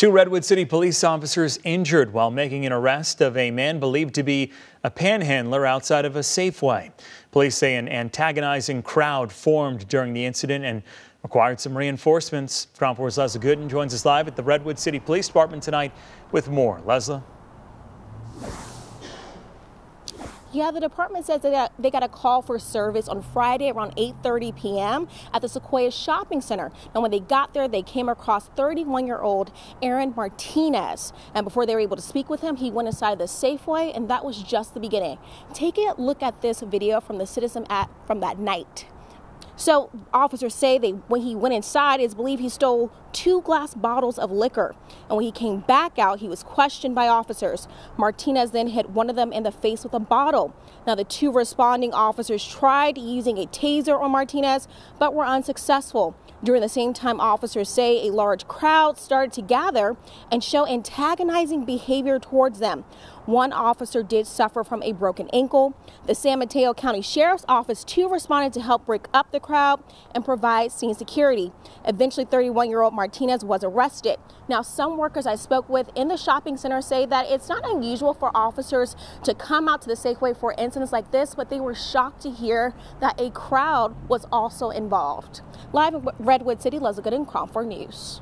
Two Redwood City police officers injured while making an arrest of a man believed to be a panhandler outside of a Safeway. Police say an antagonizing crowd formed during the incident and required some reinforcements. KRON 4's Lezla Gooden joins us live at the Redwood City Police Department tonight with more. Lezla? Yeah, the department says that they got a call for service on Friday around 8:30 p.m. at the Sequoia Shopping Center. And when they got there, they came across 31-year-old Aaron Martinez. And before they were able to speak with him, he went inside the Safeway, and that was just the beginning. Take a look at this video from the Citizen app from that night. So officers say they when he went inside, it's believed he stole two glass bottles of liquor. And when he came back out, he was questioned by officers. Martinez then hit one of them in the face with a bottle. Now the two responding officers tried using a taser on Martinez, but were unsuccessful. During the same time, officers say a large crowd started to gather and show antagonizing behavior towards them. One officer did suffer from a broken ankle. The San Mateo County Sheriff's Office too responded to help break up the crowd and provide scene security. Eventually, 31-year-old Martinez was arrested. Now, some workers I spoke with in the shopping center say that it's not unusual for officers to come out to the Safeway for incidents like this, but they were shocked to hear that a crowd was also involved. Live Redwood City, Lezla Gooden, 4 News.